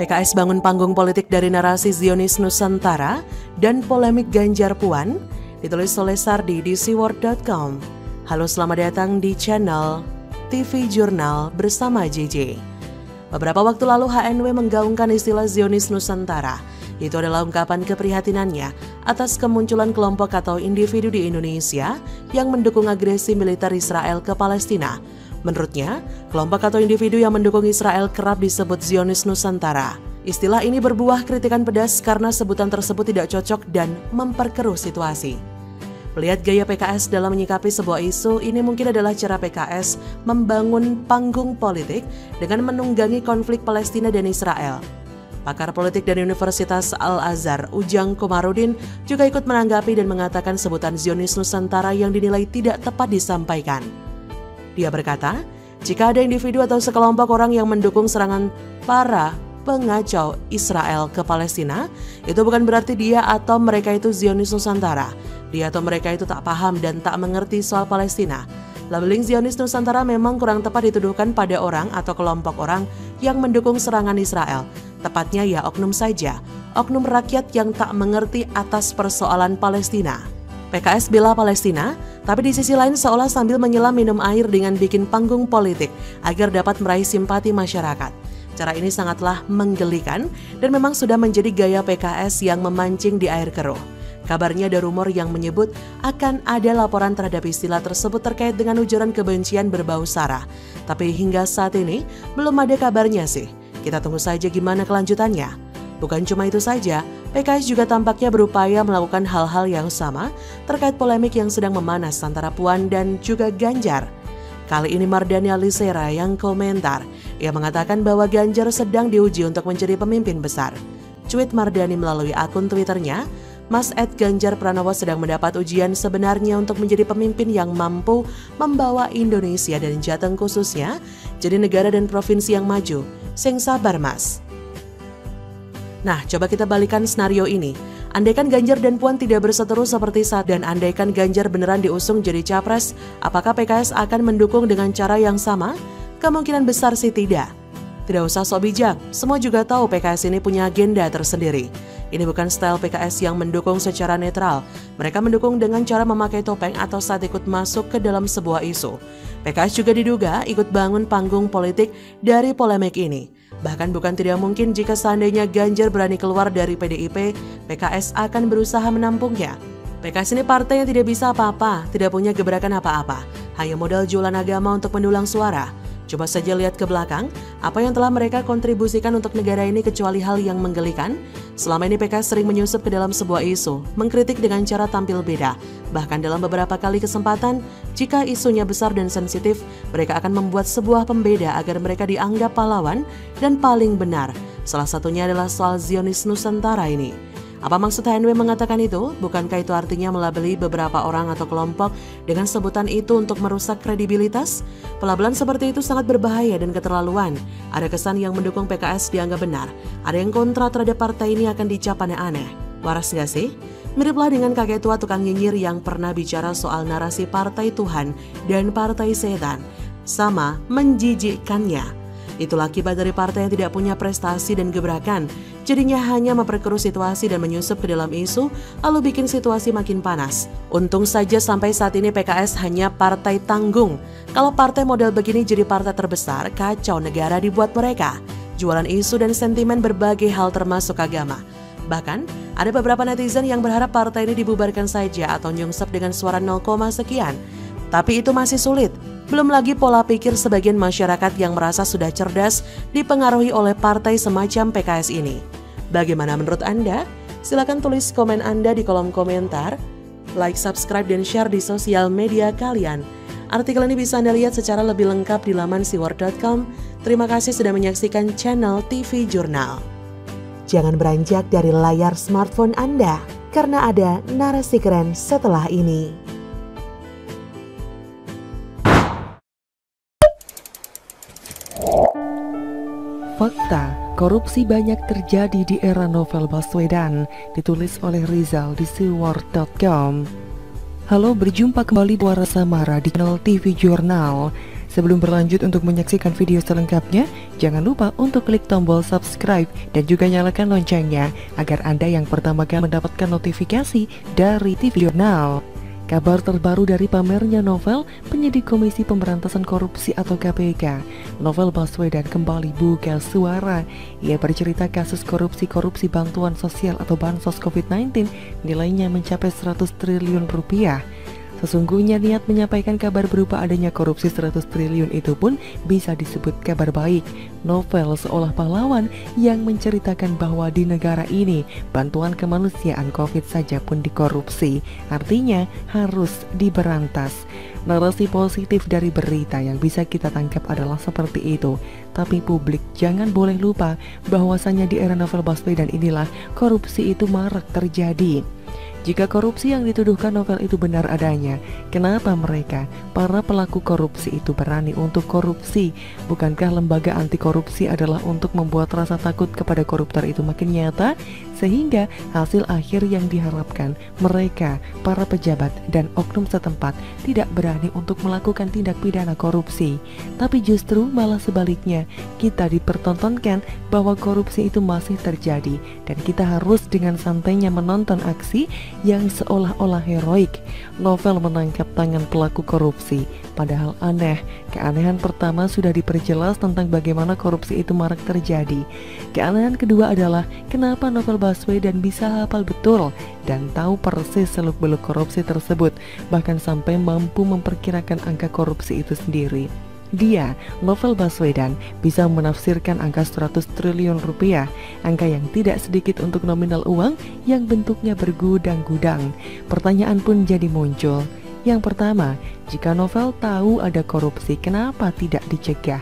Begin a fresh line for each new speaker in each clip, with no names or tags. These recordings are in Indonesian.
PKS bangun panggung politik dari narasi Zionis Nusantara dan polemik Ganjar Puan, ditulis oleh Sardi di seaworld.com. Halo selamat datang di channel TV Jurnal bersama JJ. Beberapa waktu lalu HNW menggaungkan istilah Zionis Nusantara. Itu adalah ungkapan keprihatinannya atas kemunculan kelompok atau individu di Indonesia yang mendukung agresi militer Israel ke Palestina Menurutnya, kelompok atau individu yang mendukung Israel kerap disebut Zionis Nusantara. Istilah ini berbuah kritikan pedas karena sebutan tersebut tidak cocok dan memperkeruh situasi. Melihat gaya PKS dalam menyikapi sebuah isu, ini mungkin adalah cara PKS membangun panggung politik dengan menunggangi konflik Palestina dan Israel. Pakar politik dari Universitas Al-Azhar, Ujang Komarudin, juga ikut menanggapi dan mengatakan sebutan Zionis Nusantara yang dinilai tidak tepat disampaikan. Dia berkata, jika ada individu atau sekelompok orang yang mendukung serangan para pengacau Israel ke Palestina, itu bukan berarti dia atau mereka itu Zionis Nusantara. Dia atau mereka itu tak paham dan tak mengerti soal Palestina. Labeling Zionis Nusantara memang kurang tepat dituduhkan pada orang atau kelompok orang yang mendukung serangan Israel. Tepatnya ya oknum saja, oknum rakyat yang tak mengerti atas persoalan Palestina. PKS bela Palestina, tapi di sisi lain seolah sambil menyelam minum air dengan bikin panggung politik agar dapat meraih simpati masyarakat. Cara ini sangatlah menggelikan dan memang sudah menjadi gaya PKS yang memancing di air keruh. Kabarnya ada rumor yang menyebut akan ada laporan terhadap istilah tersebut terkait dengan ujaran kebencian berbau sara. Tapi hingga saat ini belum ada kabarnya sih. Kita tunggu saja gimana kelanjutannya. Bukan cuma itu saja, PKS juga tampaknya berupaya melakukan hal-hal yang sama terkait polemik yang sedang memanas antara Puan dan juga Ganjar. Kali ini Mardani Alisera yang komentar. Ia mengatakan bahwa Ganjar sedang diuji untuk menjadi pemimpin besar. Cuit Mardani melalui akun Twitternya, Mas Ed Ganjar Pranowo sedang mendapat ujian sebenarnya untuk menjadi pemimpin yang mampu membawa Indonesia dan Jateng khususnya jadi negara dan provinsi yang maju. Sing sabar mas. Nah, coba kita balikan skenario ini. Andaikan Ganjar dan Puan tidak berseteru seperti saat dan andaikan Ganjar beneran diusung jadi capres, apakah PKS akan mendukung dengan cara yang sama? Kemungkinan besar sih tidak. Tidak usah sok bijak, semua juga tahu PKS ini punya agenda tersendiri. Ini bukan style PKS yang mendukung secara netral. Mereka mendukung dengan cara memakai topeng atau saat ikut masuk ke dalam sebuah isu. PKS juga diduga ikut bangun panggung politik dari polemik ini. Bahkan bukan tidak mungkin jika seandainya Ganjar berani keluar dari PDIP, PKS akan berusaha menampungnya. PKS ini partai yang tidak bisa apa-apa, tidak punya gebrakan apa-apa, hanya modal jualan agama untuk mendulang suara. Coba saja lihat ke belakang, apa yang telah mereka kontribusikan untuk negara ini kecuali hal yang menggelikan? Selama ini PKS sering menyusup ke dalam sebuah isu, mengkritik dengan cara tampil beda. Bahkan dalam beberapa kali kesempatan, jika isunya besar dan sensitif, mereka akan membuat sebuah pembeda agar mereka dianggap pahlawan dan paling benar. Salah satunya adalah soal Zionis Nusantara ini. Apa maksud HNW mengatakan itu? Bukankah itu artinya melabeli beberapa orang atau kelompok dengan sebutan itu untuk merusak kredibilitas? Pelabelan seperti itu sangat berbahaya dan keterlaluan. Ada kesan yang mendukung PKS dianggap benar. Ada yang kontra terhadap partai ini akan dicap aneh-aneh. Waras gak sih? Miriplah dengan kakek tua tukang nyinyir yang pernah bicara soal narasi partai Tuhan dan partai setan. Sama menjijikkannya. Itulah akibat dari partai yang tidak punya prestasi dan gebrakan. Jadinya hanya memperkeruh situasi dan menyusup ke dalam isu, lalu bikin situasi makin panas. Untung saja sampai saat ini PKS hanya partai tanggung. Kalau partai model begini jadi partai terbesar, kacau negara dibuat mereka. Jualan isu dan sentimen berbagai hal termasuk agama. Bahkan, ada beberapa netizen yang berharap partai ini dibubarkan saja atau nyungsep dengan suara 0, sekian. Tapi itu masih sulit. Belum lagi pola pikir sebagian masyarakat yang merasa sudah cerdas dipengaruhi oleh partai semacam PKS ini. Bagaimana menurut Anda? Silahkan tulis komen Anda di kolom komentar. Like, subscribe, dan share di sosial media kalian. Artikel ini bisa Anda lihat secara lebih lengkap di laman siwar.com. Terima kasih sudah menyaksikan channel TV Jurnal. Jangan beranjak dari layar smartphone Anda, karena ada narasi keren setelah ini.
Fakta, korupsi banyak terjadi di era novel Baswedan, ditulis oleh Rizal di seaworld.com. Halo, berjumpa kembali Buara Samara di channel TV Jurnal. Sebelum berlanjut untuk menyaksikan video selengkapnya, jangan lupa untuk klik tombol subscribe dan juga nyalakan loncengnya agar Anda yang pertama kali mendapatkan notifikasi dari TV Now. Kabar terbaru dari pamernya novel penyidik Komisi Pemberantasan Korupsi atau KPK, Novel Baswedan kembali buka suara. Ia bercerita kasus korupsi-korupsi bantuan sosial atau bansos COVID-19 nilainya mencapai 100 triliun rupiah. Sesungguhnya niat menyampaikan kabar berupa adanya korupsi 100 triliun itu pun bisa disebut kabar baik. Novel seolah pahlawan yang menceritakan bahwa di negara ini bantuan kemanusiaan COVID saja pun dikorupsi. Artinya harus diberantas. Narasi positif dari berita yang bisa kita tangkap adalah seperti itu. Tapi publik jangan boleh lupa bahwasanya di era novel Baswedan inilah korupsi itu marak terjadi. Jika korupsi yang dituduhkan novel itu benar adanya, kenapa mereka, para pelaku korupsi itu berani untuk korupsi? Bukankah lembaga anti korupsi adalah untuk membuat rasa takut kepada koruptor itu makin nyata? Sehingga hasil akhir yang diharapkan mereka, para pejabat dan oknum setempat tidak berani untuk melakukan tindak pidana korupsi. Tapi justru malah sebaliknya, kita dipertontonkan bahwa korupsi itu masih terjadi dan kita harus dengan santainya menonton aksi yang seolah-olah heroik. Novel menangkap tangan pelaku korupsi, padahal aneh. Keanehan pertama sudah diperjelas tentang bagaimana korupsi itu marak terjadi. Keanehan kedua adalah kenapa novel Baswedan bisa hafal betul dan tahu persis seluk-beluk korupsi tersebut, bahkan sampai mampu memperkirakan angka korupsi itu sendiri. Dia, Novel Baswedan, bisa menafsirkan angka 100 triliun rupiah, angka yang tidak sedikit untuk nominal uang yang bentuknya bergudang-gudang. Pertanyaan pun jadi muncul. Yang pertama, jika Novel tahu ada korupsi, kenapa tidak dicegah?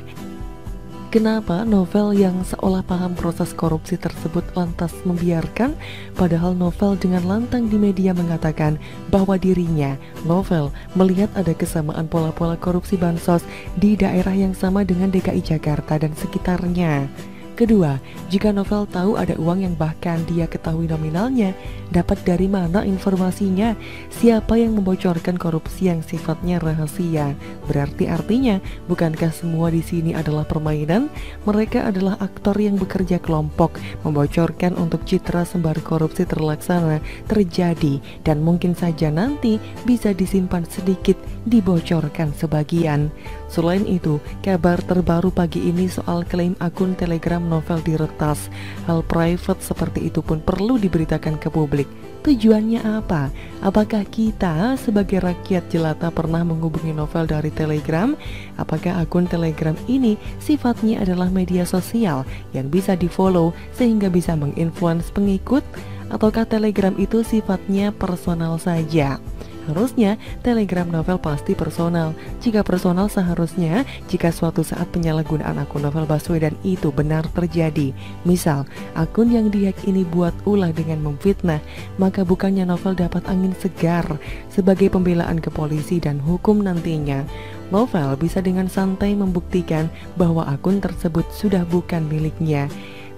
Kenapa novel yang seolah paham proses korupsi tersebut lantas membiarkan padahal novel dengan lantang di media mengatakan bahwa dirinya, novel, melihat ada kesamaan pola-pola korupsi bansos di daerah yang sama dengan DKI Jakarta dan sekitarnya. Kedua, jika novel tahu ada uang yang bahkan dia ketahui nominalnya, dapat dari mana informasinya? Siapa yang membocorkan korupsi yang sifatnya rahasia? Berarti artinya, bukankah semua di sini adalah permainan? Mereka adalah aktor yang bekerja kelompok, membocorkan untuk citra sembari korupsi terlaksana, terjadi, dan mungkin saja nanti bisa disimpan sedikit, dibocorkan sebagian. Selain itu, kabar terbaru pagi ini soal klaim akun Telegram novel diretas. Hal private seperti itu pun perlu diberitakan ke publik. Tujuannya apa? Apakah kita sebagai rakyat jelata pernah menghubungi novel dari Telegram? Apakah akun Telegram ini sifatnya adalah media sosial yang bisa di-follow sehingga bisa menginfluence pengikut? Ataukah Telegram itu sifatnya personal saja? Harusnya telegram novel pasti personal. Jika personal seharusnya jika suatu saat penyalahgunaan akun novel Baswedan itu benar terjadi. Misal, akun yang dihack ini buat ulah dengan memfitnah, maka bukannya novel dapat angin segar sebagai pembelaan ke polisi dan hukum nantinya. Novel bisa dengan santai membuktikan bahwa akun tersebut sudah bukan miliknya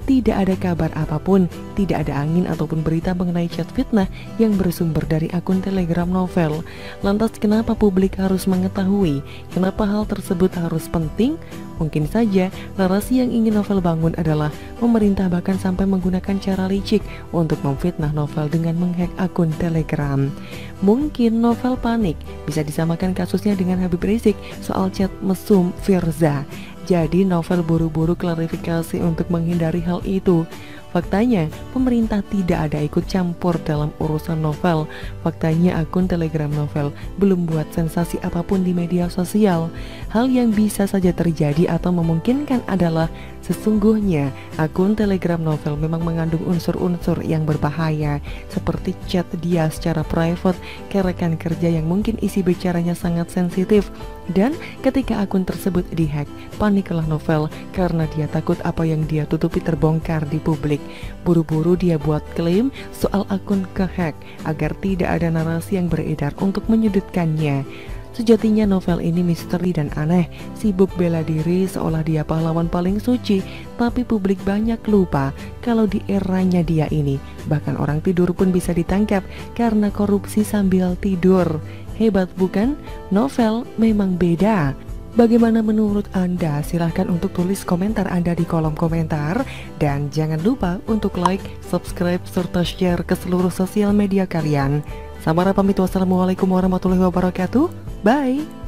tidak ada kabar apa pun, tidak ada angin ataupun berita mengenai chat fitnah yang bersumber dari akun Telegram novel. Lantas kenapa publik harus mengetahui? Kenapa hal tersebut harus penting? Mungkin saja narasi yang ingin novel bangun adalah pemerintah bahkan sampai menggunakan cara licik untuk memfitnah novel dengan menghack akun Telegram. Mungkin novel panik bisa disamakan kasusnya dengan Habib Rizik soal chat mesum Firza. Jadi novel buru-buru klarifikasi untuk menghindari hal itu. Faktanya, pemerintah tidak ada ikut campur dalam urusan novel. Faktanya, akun Telegram novel belum buat sensasi apa pun di media sosial. Hal yang bisa saja terjadi atau memungkinkan adalah sesungguhnya akun Telegram novel memang mengandung unsur-unsur yang berbahaya, seperti chat dia secara private ke rekan kerja yang mungkin isi bicaranya sangat sensitif. Dan ketika akun tersebut dihack, paniklah novel karena dia takut apa yang dia tutupi terbongkar di publik. Buru-buru dia buat klaim soal akun kehack agar tidak ada narasi yang beredar untuk menyudutkannya. Sejatinya novel ini misteri dan aneh, sibuk bela diri seolah dia pahlawan paling suci, tapi publik banyak lupa kalau di eranya dia ini, bahkan orang tidur pun bisa ditangkap karena korupsi sambil tidur. Hebat bukan? Novel memang beda. Bagaimana menurut Anda? Silahkan untuk tulis komentar Anda di kolom komentar Dan jangan lupa untuk like, subscribe, serta share ke seluruh sosial media kalian Samara pamit. Wassalamualaikum warahmatullahi wabarakatuh. Bye